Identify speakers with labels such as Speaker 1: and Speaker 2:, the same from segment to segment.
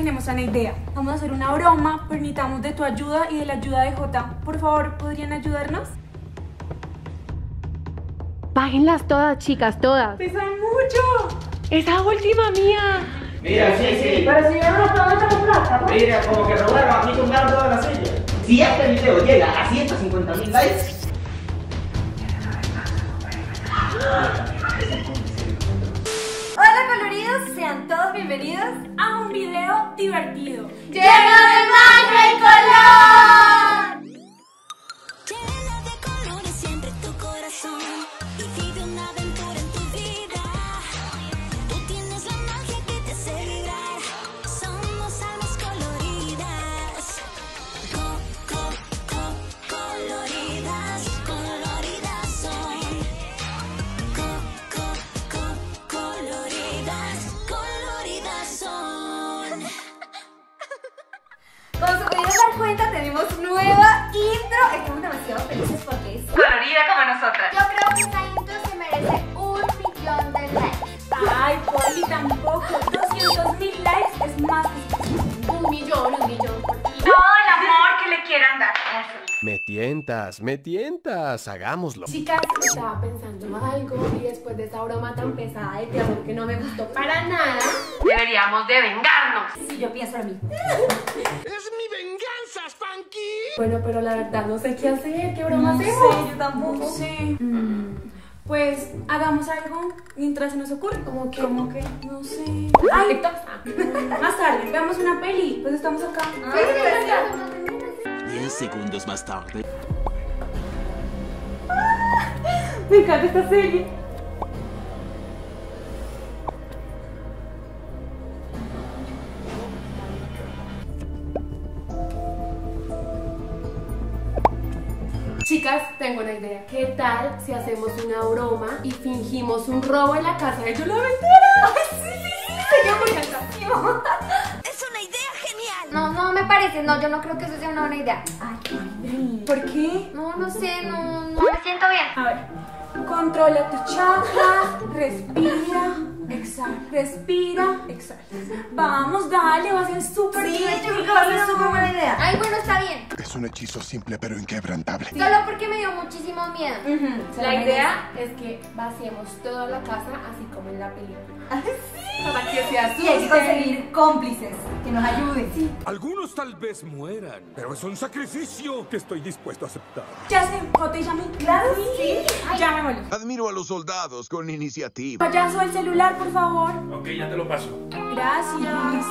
Speaker 1: tenemos una idea. Vamos a hacer una broma, pero necesitamos de tu ayuda y de la ayuda de Jota. Por favor, ¿podrían ayudarnos?
Speaker 2: Bájenlas todas, chicas, todas.
Speaker 1: ¡Pesan mucho!
Speaker 2: Esa última mía.
Speaker 3: Mira, sí, sí.
Speaker 1: Pero si yo no podemos plata, ¿no?
Speaker 3: Mira, como que robaron, aquí tumbaron todas las sillas. Si este video llega a 150 mil likes,
Speaker 4: Hola coloridos, sean todos bienvenidos
Speaker 1: A un video divertido.
Speaker 4: lleno de magia y color.
Speaker 5: Tientas, me tientas, hagámoslo.
Speaker 2: Chicas, estaba pensando algo y después de esa broma tan pesada de terror que no me gustó para nada,
Speaker 6: Deberíamos de vengarnos.
Speaker 4: Si yo pienso lo mismo.
Speaker 5: ¡Es mi venganza, Spanky!
Speaker 2: bueno, pero la verdad no sé qué hacer, qué broma
Speaker 1: No
Speaker 2: hacemos.
Speaker 1: sé, yo tampoco sé. Pues hagamos algo mientras se nos ocurre.
Speaker 2: ¿Cómo qué?
Speaker 1: Como que, no sé. Ay.
Speaker 2: Ah.
Speaker 1: más tarde, veamos una peli. Pues estamos acá.
Speaker 7: Diez segundos más tarde.
Speaker 1: Me encanta esta serie.
Speaker 2: Chicas, tengo una idea. ¿Qué tal si hacemos una broma y fingimos un robo en la casa de Yola Ventura?
Speaker 8: Es
Speaker 4: parece, no, yo no creo que eso sea una buena idea. Ay,
Speaker 1: ¿Por qué?
Speaker 4: no, no sé, no, no me siento bien.
Speaker 1: A ver, controla tu chakra, respira, exhala, respira, exhala. Vamos, dale, va a ser súper
Speaker 4: Sí, yo
Speaker 1: divertido.
Speaker 4: creo que va a ser súper buena idea. Ay, bueno, está bien.
Speaker 9: Es un hechizo simple pero inquebrantable.
Speaker 4: Solo porque me dio muchísimo miedo.
Speaker 2: La idea es que vaciemos toda la casa así como en la película. Para que se
Speaker 4: Y hay que conseguir cómplices que nos ayuden.
Speaker 7: Algunos tal vez mueran, pero es un sacrificio que estoy dispuesto a aceptar.
Speaker 1: Ya sé, Jota y Yami. Claro, sí. Llamémoslo.
Speaker 9: Admiro a los soldados con iniciativa.
Speaker 1: Payaso, el celular, por favor.
Speaker 7: Ok, ya te lo paso.
Speaker 1: Gracias.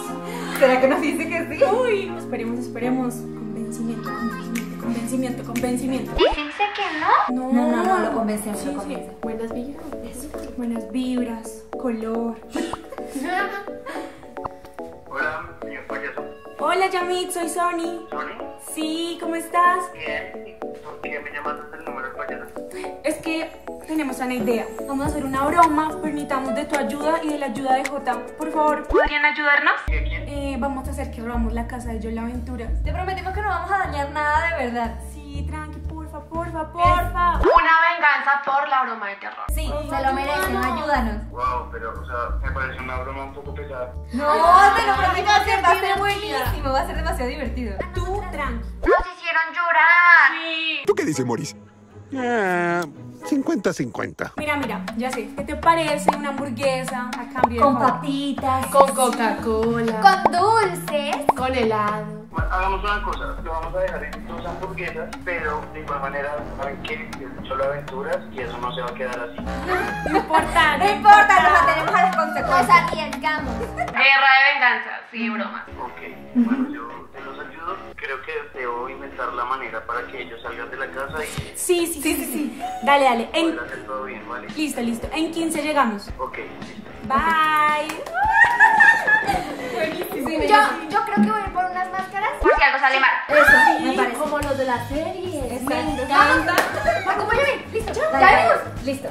Speaker 4: ¿Será que nos dice que sí?
Speaker 1: Uy, esperemos, esperemos. Convencimiento, convencimiento, convencimiento, convencimiento.
Speaker 4: Dijiste que no.
Speaker 1: No,
Speaker 4: No, no, no, lo convencemos,
Speaker 1: Sí,
Speaker 4: lo
Speaker 1: sí.
Speaker 4: convencemos.
Speaker 2: Buenas vibras.
Speaker 1: Buenas vibras, color.
Speaker 3: Hola,
Speaker 1: Yamit, soy Sony.
Speaker 3: ¿Sony?
Speaker 1: Sí, ¿cómo estás?
Speaker 3: Bien. ¿Por qué me llamas desde el número?
Speaker 1: Es que tenemos una idea. Vamos a hacer una broma, pero necesitamos de tu ayuda y de la ayuda de Jota. Por favor, ¿podrían ayudarnos?
Speaker 3: ¿Y a quién?
Speaker 1: Eh, vamos a hacer que robamos la casa de Yola Aventura.
Speaker 4: Te prometimos que no vamos a dañar nada de verdad.
Speaker 1: Sí, porfa, porfa.
Speaker 6: Una venganza por la broma de terror.
Speaker 4: Sí, se lo merecen, ayúdanos.
Speaker 3: Wow, pero, o sea, me parece una broma un poco pesada.
Speaker 4: No, te lo prometo, va a ser, va a ser buenísimo, va a ser demasiado divertido.
Speaker 1: Tú, tranqui.
Speaker 6: Nos hicieron llorar.
Speaker 9: ¿Tú qué dices? Ah, 50-50.
Speaker 1: Mira, mira, ya sé. ¿Qué te parece una hamburguesa a cambio de
Speaker 4: Con
Speaker 1: favor?
Speaker 4: papitas,
Speaker 2: Con Coca-Cola.
Speaker 4: con dulces.
Speaker 2: Con helado.
Speaker 3: Bueno, hagamos una cosa, lo vamos a dejar en hamburguesas, pero de igual manera, saben que es solo aventuras y eso no se va a quedar así.
Speaker 1: No importa,
Speaker 4: No importa, nos atenemos a las consecuencias. Nos arriesgamos.
Speaker 6: Guerra de venganza. Sí, bromas.
Speaker 3: Ok, bueno, yo te los ayudo. Creo que debo inventar la manera para que ellos salgan de la casa y
Speaker 1: Sí, sí, sí, sí, sí. Dale, dale. En...
Speaker 3: hacer todo bien, ¿vale?
Speaker 1: Listo, listo. En 15 llegamos.
Speaker 3: Ok, listo.
Speaker 1: Bye.
Speaker 2: De la serie. Me encanta.
Speaker 4: Acompáñame. Listo, ya.
Speaker 2: Dale,
Speaker 4: Ya. Listo.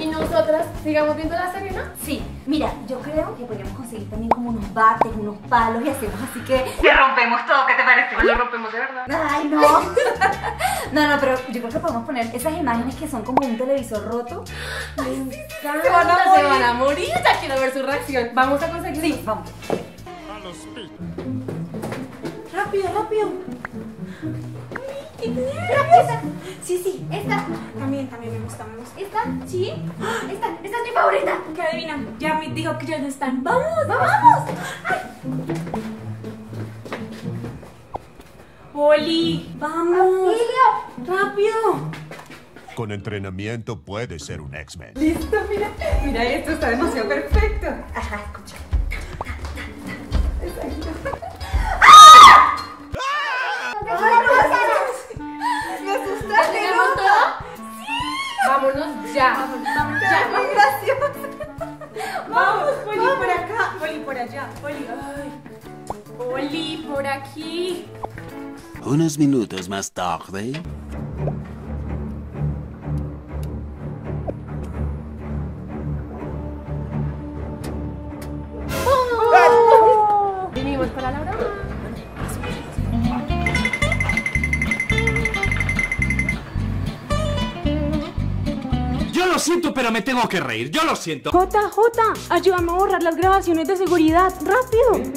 Speaker 2: Y nosotras sigamos viendo la serie, ¿no?
Speaker 4: Sí, mira, yo creo que podríamos conseguir también como unos bates, unos palos y hacemos así que.
Speaker 6: Que rompemos todo. ¿Qué te parece?
Speaker 2: O lo rompemos de verdad.
Speaker 4: Ay, no. No, no, pero yo creo que podemos poner esas imágenes que son como un televisor roto.
Speaker 2: Me encanta.
Speaker 4: Se van a
Speaker 2: Se
Speaker 4: morir.
Speaker 2: van a morir. Ya quiero ver su reacción. Vamos a conseguir.
Speaker 4: Sí, vamos.
Speaker 7: los pies.
Speaker 1: Rápido, rápido.
Speaker 4: Sí, sí, esta.
Speaker 1: También, también me gusta, me gusta.
Speaker 4: ¿Esta? ¿Sí? Esta, esta es mi favorita.
Speaker 1: ¿Qué adivinan? Ya me dijo que ya no están. ¡Vamos!
Speaker 4: ¡Vamos!
Speaker 1: ¡Oli! ¡Vamos!
Speaker 4: ¡Auxilio!
Speaker 1: ¡Rápido!
Speaker 10: Con entrenamiento puedes ser un X-Men.
Speaker 4: Listo, mira. Mira, esto está demasiado perfecto. Ajá, escucha.
Speaker 2: Vámonos ya.
Speaker 4: Ya, muy gracioso.
Speaker 1: ¡Vamos! Poli por acá, Poli por allá, Poli. Ay. Poli por aquí.
Speaker 11: Unos minutos más tarde.
Speaker 12: Lo siento, pero me tengo que reír. Yo lo siento.
Speaker 1: Jota, Jota, ayúdame a borrar las grabaciones de seguridad. ¡Rápido!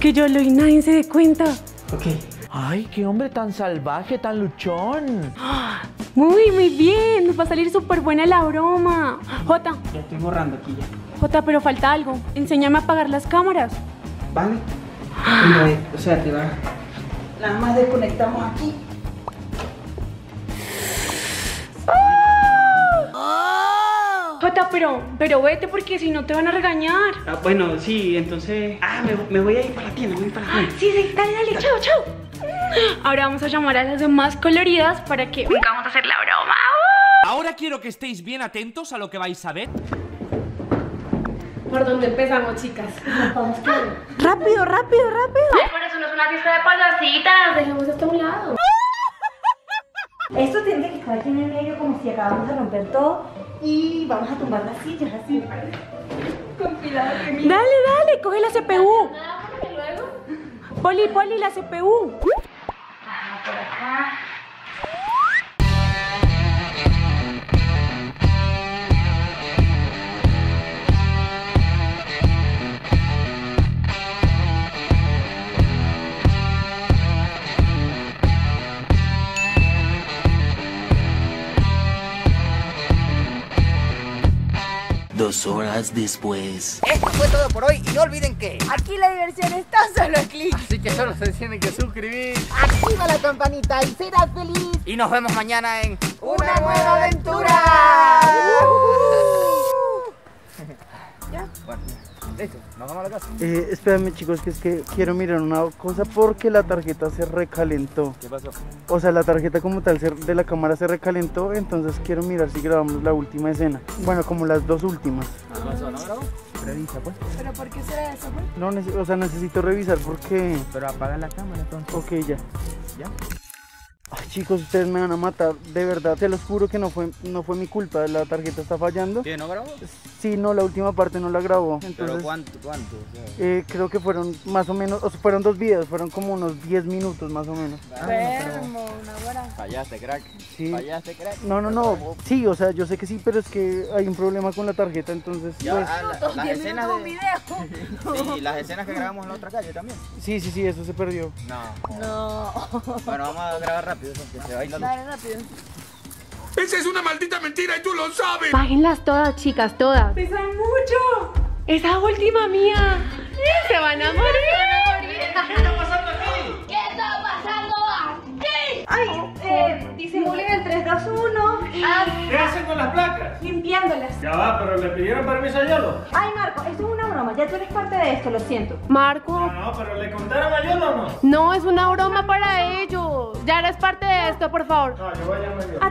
Speaker 1: Que yo lo y nadie se dé cuenta.
Speaker 13: Ay, qué hombre tan salvaje, tan luchón.
Speaker 1: Muy, muy bien. Nos va a salir súper buena la broma. Jota,
Speaker 13: Ya estoy borrando aquí ya.
Speaker 1: Jota, pero falta algo. Enséñame a apagar las cámaras.
Speaker 13: ¿Vale? Pero, eh, o sea, te va. Nada más desconectamos aquí.
Speaker 1: Jota, pero, pero vete porque si no te van a regañar.
Speaker 13: Ah, bueno, sí, entonces. Ah, me, me voy a ir para la tienda, me voy para la tienda.
Speaker 1: Sí, sí, dale, dale, chao, chao. Ahora vamos a llamar a las demás coloridas para que vamos a hacer la broma.
Speaker 12: Ahora quiero que estéis bien atentos a lo que vais a ver.
Speaker 2: ¿Por dónde empezamos, chicas?
Speaker 1: Rápido, rápido, rápido.
Speaker 6: Una fiesta de payasitas.
Speaker 2: Dejemos esto a un lado.
Speaker 4: Esto tiene que estar aquí en el medio como si acabamos de romper todo y vamos a tumbar las sillas así. Con cuidado que mi...
Speaker 1: Dale, dale, coge la CPU.
Speaker 2: Nada, porque luego.
Speaker 1: Poli, poli, la CPU.
Speaker 4: Ajá, por acá.
Speaker 11: Dos horas después.
Speaker 14: Esto fue todo por hoy y no olviden que
Speaker 4: Aquí la diversión está solo a clic.
Speaker 14: Así que solo se tienen que suscribir
Speaker 4: Activa la campanita y serás feliz.
Speaker 14: y nos vemos mañana en
Speaker 4: Una nueva aventura.
Speaker 14: Bueno, listo, nos vamos a la casa.
Speaker 13: Eh, espérame, chicos, que es que quiero mirar una cosa porque la tarjeta se recalentó.
Speaker 14: ¿Qué pasó?
Speaker 13: O sea, la tarjeta como tal de la cámara se recalentó, entonces quiero mirar si grabamos la última escena. Bueno, como las dos últimas.
Speaker 14: ¿Qué pasó? ¿No grabó?
Speaker 13: Revisa, pues.
Speaker 1: ¿Pero por qué será eso, pues?
Speaker 13: No, o sea, necesito revisar porque...
Speaker 14: Pero apaga la cámara entonces.
Speaker 13: Ok, ya.
Speaker 14: ¿Ya?
Speaker 13: Ay, chicos, ustedes me van a matar, de verdad. Se los juro que no fue, no fue mi culpa, la tarjeta está fallando.
Speaker 14: ¿Qué? ¿No grabó?
Speaker 13: Sí, no, la última parte no la grabó.
Speaker 14: ¿Pero
Speaker 13: Entonces,
Speaker 14: cuánto? ¿Cuánto? O sea,
Speaker 13: eh, creo que fueron más o menos, o sea, fueron dos videos, fueron como unos 10 minutos más o menos.
Speaker 1: Enfermo, una hora.
Speaker 14: fallaste, crack.
Speaker 13: Sí.
Speaker 14: Fallaste, crack.
Speaker 13: No, no, no, sí, o sea, yo sé que sí, pero es que hay un problema con la tarjeta, entonces,
Speaker 14: Ya,
Speaker 13: pues,
Speaker 14: ah, la- las escenas de...
Speaker 4: video.
Speaker 14: Sí, las escenas que grabamos en la otra calle también.
Speaker 13: sí, sí, sí, eso se perdió.
Speaker 14: No.
Speaker 4: No.
Speaker 14: Bueno, vamos a grabar rápido se.
Speaker 4: Dale rápido.
Speaker 7: ¡Esa es una maldita mentira y tú lo sabes!
Speaker 2: Bájenlas todas, chicas, todas.
Speaker 1: ¡Pesan mucho!
Speaker 2: Esa última mía. Se van a morir.
Speaker 4: Ay, eh, disimulen el 3, 2, 1.
Speaker 15: ¿Qué hacen con las placas?
Speaker 1: Limpiándolas.
Speaker 15: Ya va, pero le pidieron permiso a Yolo.
Speaker 4: Ay, Marco, esto es una broma. Ya tú eres parte de esto, lo siento.
Speaker 2: Marco.
Speaker 15: No, no, pero le contaron a Yolo o no.
Speaker 2: No, es una broma para ellos. Ya eres parte de esto, por favor.
Speaker 15: No, yo voy a llamar a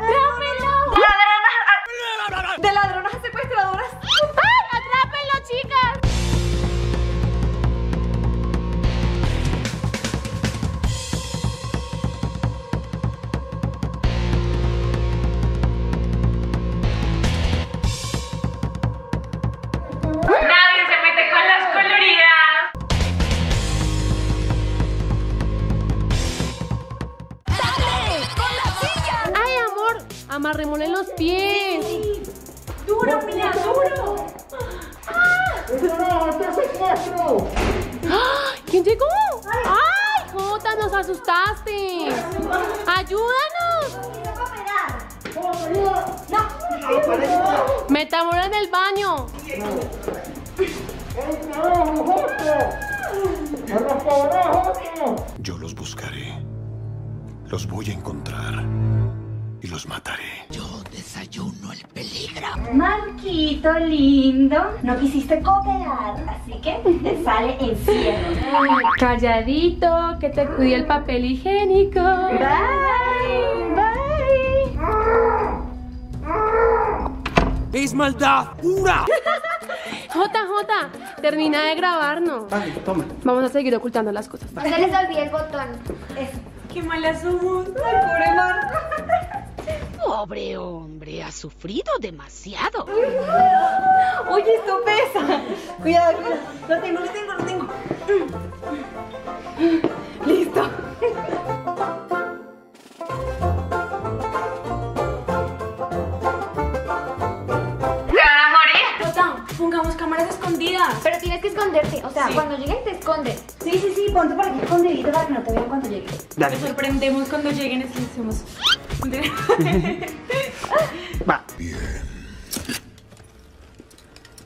Speaker 2: asustaste. ¡Ayúdanos! Metámoslo en el baño.
Speaker 7: Yo los buscaré. Los voy a encontrar. Y los mataré.
Speaker 8: Yo desayuno el peligro.
Speaker 3: Marquito lindo, no quisiste cooperar, así que te sale encierro.
Speaker 2: Calladito, que te cuide el papel higiénico.
Speaker 3: Bye, bye.
Speaker 12: ¡Es maldad pura!
Speaker 2: JJ, termina de grabarnos.
Speaker 13: Vale, toma.
Speaker 2: Vamos a seguir ocultando las cosas.
Speaker 6: No se les olvide el botón.
Speaker 1: Qué malas somos. Ay, pobre Marco.
Speaker 8: Pobre hombre, ha sufrido demasiado.
Speaker 3: Oye, esto pesa. Cuidado, cuidado. Lo tengo, lo tengo, lo tengo. Listo.
Speaker 1: Pongamos cámaras escondidas.
Speaker 6: Pero tienes que esconderte. O sea,
Speaker 1: Sí.
Speaker 6: cuando lleguen te escondes.
Speaker 3: Sí, sí, sí, ponte por aquí escondidito para que no te vean cuando llegues.
Speaker 13: Dale.
Speaker 1: Nos sorprendemos cuando lleguen y les hacemos.
Speaker 13: Va.
Speaker 7: Bien.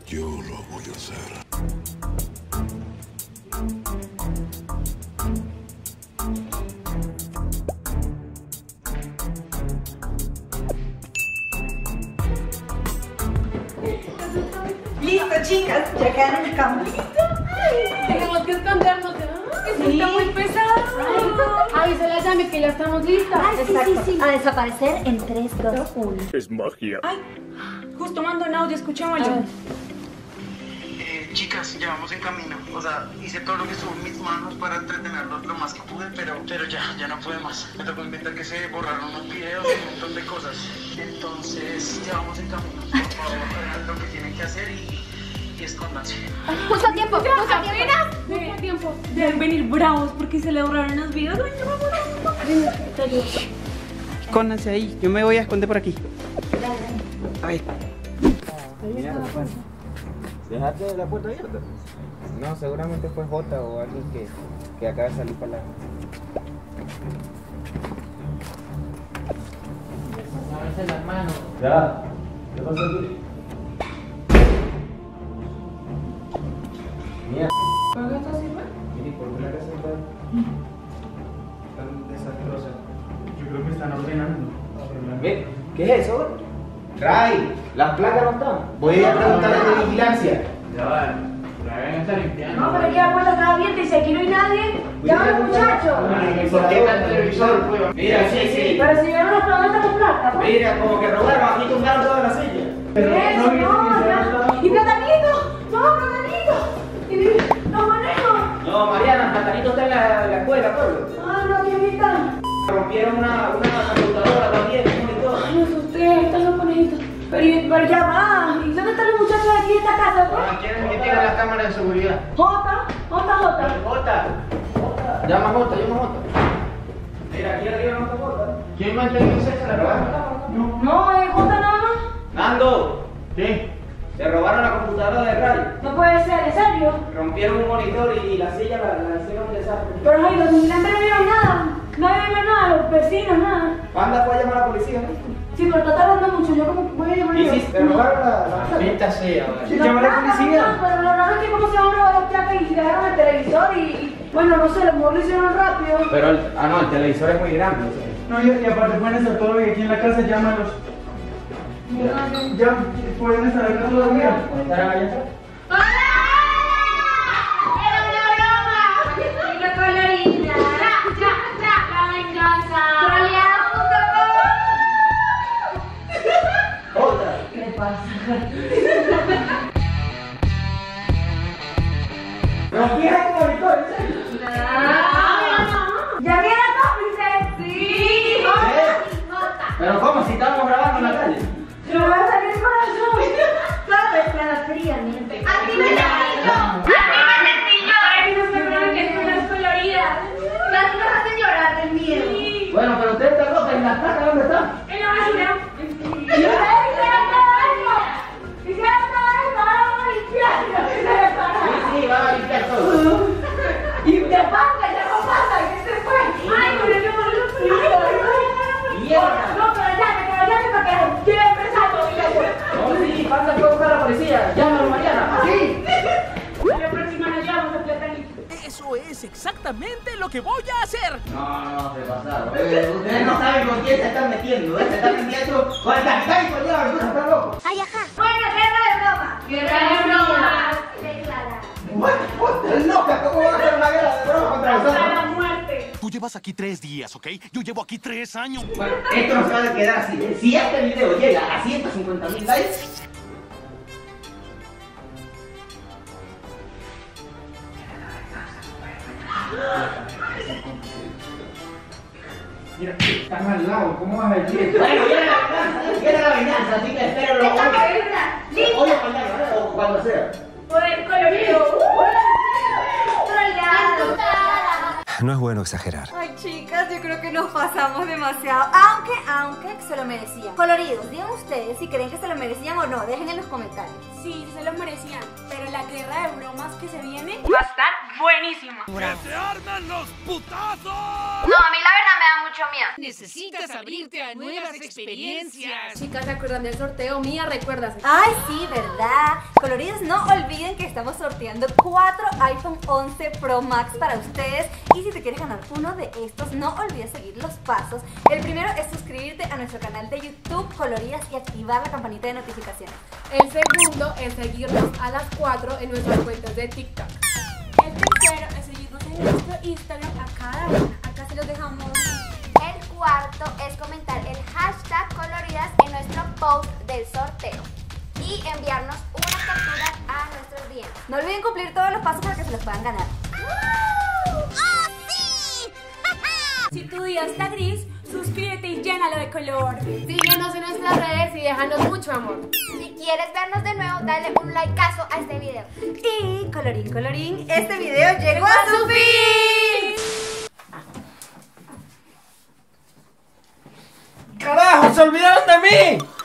Speaker 7: Yo lo voy a hacer.
Speaker 3: Listo, chicas, ya quedaron las cámaras.
Speaker 2: Tenemos que escondernos.
Speaker 1: Eso está muy pesado.
Speaker 2: Ay, se la llame que ya estamos listas.
Speaker 3: Ay, sí, sí, sí. A desaparecer en 3, 2, 1.
Speaker 7: Es magia.
Speaker 1: Ay, justo mando un audio, escuchémoslo.
Speaker 16: Eh, chicas, ya vamos en camino. O sea, hice todo lo que estuvo en mis manos para entretenerlos lo más que pude, pero, pero ya, ya no pude más. Me tocó inventar que se borraron unos videos y un montón de cosas. Entonces, ya vamos en camino. Por favor, hagan lo que tienen que hacer y, y escóndanse.
Speaker 6: Justo a tiempo, justo a tiempo.
Speaker 2: Mucho tiempo.
Speaker 1: Deben venir bravos porque se le borraron. Ay, no,
Speaker 13: Escóndanse ahí. Yo me voy a esconder por aquí. A ver.
Speaker 14: ¿Dejaste la puerta abierta? No, seguramente fue Jota o alguien que, que acaba de salir para la... las manos.
Speaker 17: Ya. ¿Qué pasa aquí?
Speaker 14: Mira,
Speaker 2: ¿Por qué estás
Speaker 14: por qué la casa está tan desastrosa?
Speaker 13: Yo creo que están ordenando.
Speaker 14: Ve, ¿Qué es eso? Ray, las placas no están. Voy a ir a preguntarle de vigilancia.
Speaker 17: Ya va. La ven está limpiando.
Speaker 3: No, pero aquí la puerta está abierta y si aquí no hay nadie, llama a los muchachos.
Speaker 14: ¿Por qué está el televisor? Mira, sí, sí.
Speaker 3: Pero si yo no los pregunto con plata, pues.
Speaker 14: Mira, como que robaron, aquí tumbaron toda la silla.
Speaker 3: Eso, no, No,
Speaker 14: Mariana, Platanito está en la, en la escuela, Pablo.
Speaker 3: Ah, no, viejita.
Speaker 14: Rompieron una, una computadora también, un monitor.
Speaker 2: Ay, me asusté, están los conejitos.
Speaker 3: Pero, pero ya va. ¿Y dónde están los muchachos de aquí de esta casa, pues?
Speaker 14: Ah, ¿Quieren que tiren las cámaras de seguridad?
Speaker 3: Jota, Jota, Jota.
Speaker 14: Jota. Llama Jota, llama Jota. Mira, aquí arriba no está Jota. ¿Quién más te dice se la robaron?
Speaker 3: No, no, es Jota nada más.
Speaker 14: Nando. ¿Qué? Se robaron la computadora de radio.
Speaker 3: No puede ser, ¿en serio?
Speaker 14: Rompieron un monitor y la silla la, la hicieron un desastre.
Speaker 3: Pero ay, los vigilantes no vieron nada. No vieron nada, los vecinos, nada.
Speaker 14: Anda, fue a llamar a la policía, ¿no?
Speaker 3: Sí, pero está tardando mucho. Yo como voy a llamar
Speaker 14: Y
Speaker 3: yo.
Speaker 14: si se robaron la, la Maldita sea,
Speaker 3: No,
Speaker 14: Llama a la
Speaker 3: no,
Speaker 14: policía.
Speaker 3: no, pero lo raro es que cómo se van a robar las placas y dejaron el televisor y, y, bueno, no sé, a lo mejor lo hicieron rápido.
Speaker 14: Pero, el, ah, no, el televisor es muy grande.
Speaker 13: No, y, y aparte pueden estar todo aquí en la casa, llámalos. Ya, pueden estar acá todavía.
Speaker 14: ¿Estarán.
Speaker 6: ¡Ya, ya, ya! ¡La venganza! ¡Troleada.com!
Speaker 14: Jota.
Speaker 3: ¿Qué le pasa?
Speaker 14: Rompieron un monitor, ¿en serio?
Speaker 3: ¿Ya vieron cómplices?
Speaker 6: ¡Sí!
Speaker 14: Pero ¿cómo? Si estábamos
Speaker 3: ¿Sabes? Cara fríamente.
Speaker 6: ¡Actívenlo! ¡Actívenlo!
Speaker 1: Ay, no se crean que son las coloridas.
Speaker 6: Las nos hacen llorar del miedo.
Speaker 14: Bueno, pero ustedes están locas, ¿y las placas dónde están?
Speaker 1: En la basura.
Speaker 3: ¡Hicieron todo eso! ¡Hicieron todo eso! ¡Ahora vamos a limpiarlo! ¡Que se le para!
Speaker 14: Sí, sí, van a limpiar todo.
Speaker 3: Y te pasa, ya no pasa, ¿qué se fue?
Speaker 14: policía. Llámalo, Mariana. Aquí.
Speaker 6: La próxima nos llevamos el platanito.
Speaker 18: Eso es exactamente lo que voy a hacer.
Speaker 14: No, no, se pasaron. Eh, ustedes no saben con quién se están metiendo. ¿eh? Se están metiendo con el capitán y con.
Speaker 4: Ay, ajá.
Speaker 6: Bueno, guerra de broma. Guerra de broma.
Speaker 4: Declara.
Speaker 14: What? ¿Estás loca? ¿Cómo va a ser una guerra de broma contra
Speaker 6: Hasta la
Speaker 14: nosotros?
Speaker 6: muerte.
Speaker 12: Tú llevas aquí tres días, ¿ok? Yo llevo aquí tres años.
Speaker 14: Bueno, esto no se va a quedar así. ¿eh? Si este video llega a 150 mil likes,
Speaker 15: Mira, están al lado, ¿cómo vas a decir?
Speaker 14: Bueno, viene la venganza, viene la venganza, así que espero lo
Speaker 6: Esta
Speaker 14: hoy
Speaker 6: película,
Speaker 14: o
Speaker 6: lista.
Speaker 14: mañana, o cuando sea.
Speaker 6: Por el colorido. Troleado.
Speaker 19: No es bueno exagerar.
Speaker 4: Ay, chicas, yo creo que nos pasamos demasiado. Aunque, aunque se lo merecían. Coloridos, digan ustedes si creen que se lo merecían o no. Dejen en los comentarios.
Speaker 1: Sí, se lo merecían, pero la guerra de bromas que se viene va a estar buenísima.
Speaker 12: ¡Que se arman los putazos!
Speaker 6: No, a mí la verdad me da mucho miedo.
Speaker 8: Necesitas abrirte a nuevas experiencias.
Speaker 2: Chicas, ¿se acuerdan del sorteo? Mía, recuerdas.
Speaker 4: Ay, sí, ¿verdad? Coloridos, no olviden que estamos sorteando 4 iPhone 11 Pro Max para ustedes. Y si te quieres ganar uno de estos, no olvides seguir los pasos. El primero es suscribirte a nuestro canal de YouTube Coloridas y activar la campanita de notificaciones.
Speaker 2: El segundo es seguirnos a las 4 en nuestras cuentas de TikTok.
Speaker 1: Nuestro Instagram a cada una. Acá se los dejamos.
Speaker 6: El cuarto es comentar el hashtag coloridas en nuestro post del sorteo y enviarnos una captura a nuestros DMs.
Speaker 4: No olviden cumplir todos los pasos para que se los puedan ganar.
Speaker 1: Si tu día está gris, suscríbete y llénalo de color.
Speaker 2: Síguenos en nuestras redes y déjanos mucho amor.
Speaker 6: Si quieres vernos de nuevo, dale un likeazo a este video.
Speaker 4: Y colorín, colorín, este video llegó a su fin.
Speaker 14: ¡Carajo! ¡Se olvidaron de mí!